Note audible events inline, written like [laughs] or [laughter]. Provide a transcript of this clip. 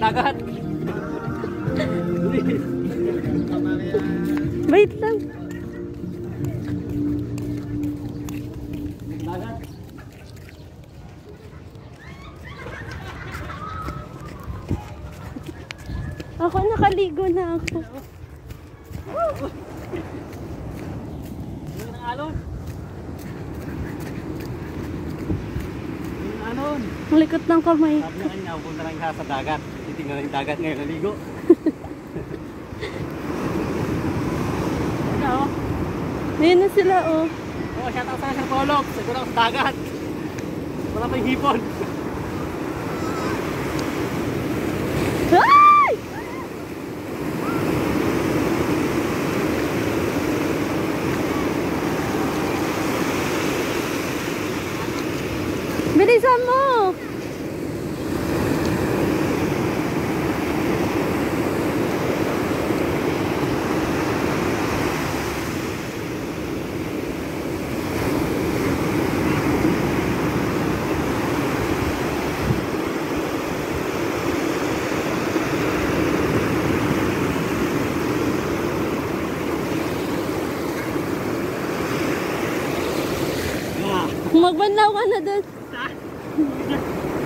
dagat. Wait lang. Dagat. Ako nakaligo na ako. Yun ang alon. Yun ang alon. Ang likot ng kamay. Sabi niya pupunta lang sa dagat. Titingnan lang dagat ngayon, naligo. Ano? [laughs] Na sila oh. Oh, shout out sa Sir Polok. Siguro sa dagat. Wala hipon. Ay! Bilisan mo! Magbanlaw ka na doon. Ha? [laughs]